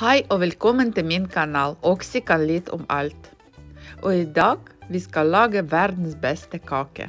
Hei og velkommen til min kanal Oksi kan litt om alt. Og i dag vi skal lage verdens beste kake.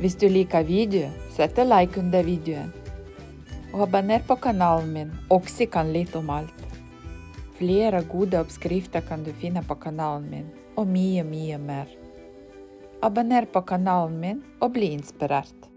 Hvis du liker video, sett en like under videoen. Og abonner på kanalen min, Oksi kan litt om alt. Flere gode oppskrifter kan du finne på kanalen min, og mye, mye mer. Abonner på kanalen min og bli inspirert.